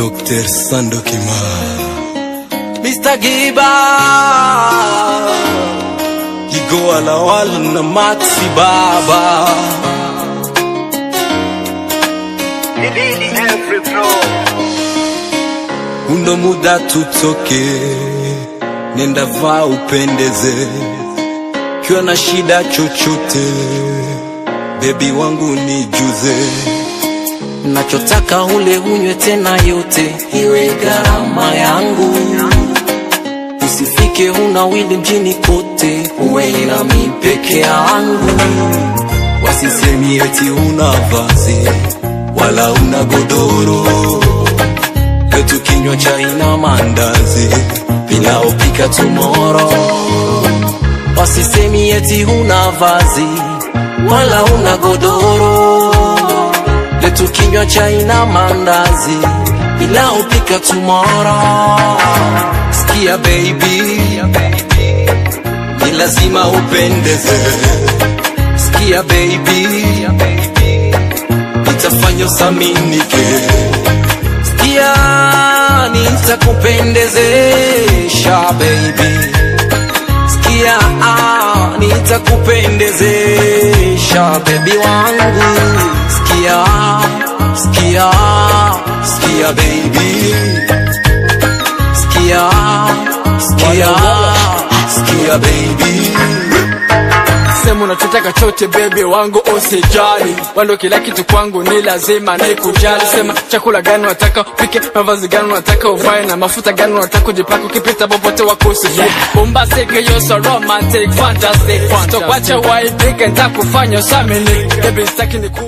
Dr. Sando Kima Mr. Giba Kigo Alawal na Maxi Baba Undo muda tutoke Nenda vaa upendeze Kiwa na shida chochote Baby wangu ni nijuze nachotaka ule unywe tena yote. Iwe gharama yangu. Usifike una wili mjini kote. Uwe nami mipeke yangu. Wasisemi eti una vazi Wala una godoro. Yetu kinywa cha ina mandazi vinaopika tumoro wasisemi eti huna vazi wala una godoro letu kinywa cha ina mandazi upika tumoro sikia baby Ni lazima upendeze. Sikia baby Nitafanya usaminike. Sikia nitakupendezesha baby. Sikia nitakupendezesha baby wangu. Sikia sikia sikia baby. Sikia sikia sikia baby. Sema unachotaka chote bebe wangu usijali. Wando kila kitu kwangu ni lazima nikujali. Sema chakula gani unataka upike mavazi gani unataka uvae na mafuta gani unataka kujipaka ukipita popote Umba bombastic you so romantic fantastic. Tokwacha waipike nitakufanya usamini. Baby sitaki niku